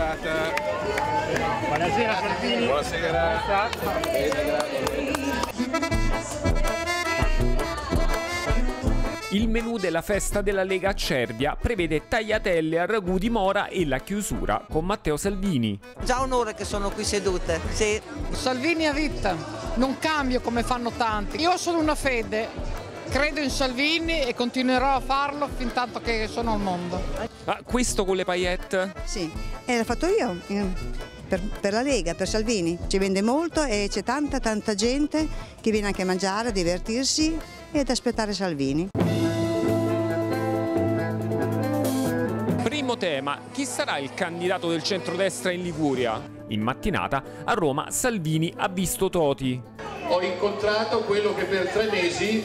serata. Buonasera Salvini. Buonasera. Il menù della festa della Lega a Cervia prevede tagliatelle al ragù di mora e la chiusura con Matteo Salvini. Già un'ora che sono qui sedute. Sì. Salvini a vita, non cambio come fanno tanti. Io sono una fede, credo in Salvini e continuerò a farlo fin tanto che sono al mondo. Ah, questo con le paillette? Sì, e l'ho fatto io. eh, Per, per la Lega, per Salvini. Ci vende molto e c'è tanta tanta gente che viene anche a mangiare, a divertirsi e ad aspettare Salvini. Primo tema, chi sarà il candidato del centrodestra in Liguria? In mattinata a Roma Salvini ha visto Toti. Ho incontrato quello che per tre mesi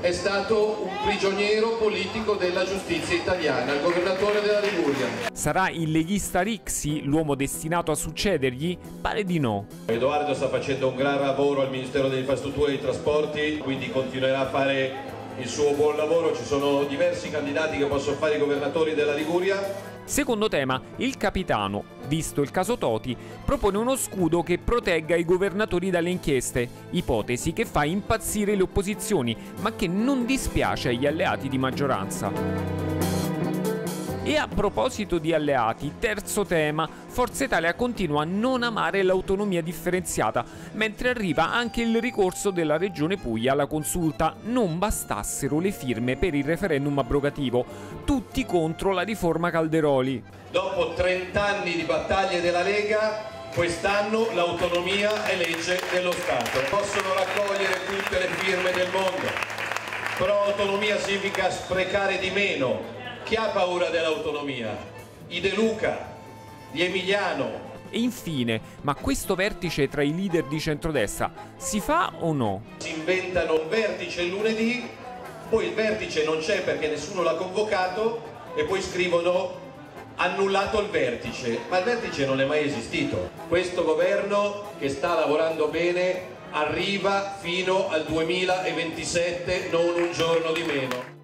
è stato un prigioniero politico della giustizia italiana, il governatore della Liguria. Sarà il leghista Rixi l'uomo destinato a succedergli? Pare di no. Edoardo sta facendo un gran lavoro al Ministero delle Infrastrutture e dei Trasporti, quindi continuerà a fare il suo buon lavoro. Ci sono diversi candidati che possono fare i governatori della Liguria. Secondo tema, il capitano, visto il caso Toti, propone uno scudo che protegga i governatori dalle inchieste, ipotesi che fa impazzire le opposizioni, ma che non dispiace agli alleati di maggioranza. E a proposito di alleati, terzo tema, Forza Italia continua a non amare l'autonomia differenziata, mentre arriva anche il ricorso della Regione Puglia alla consulta. Non bastassero le firme per il referendum abrogativo, tutti contro la riforma Calderoli. Dopo 30 anni di battaglie della Lega, quest'anno l'autonomia è legge dello Stato. Possono raccogliere tutte le firme del mondo, però autonomia significa sprecare di meno. Chi ha paura dell'autonomia? I De Luca, gli Emiliano, E infine, ma questo vertice tra i leader di centrodestra si fa o no? si inventano un vertice il lunedì, poi il vertice non c'è perché nessuno l'ha convocato e poi scrivono annullato il vertice, ma il vertice non è mai esistito. Questo governo che sta lavorando bene arriva fino al 2027, non un giorno di meno.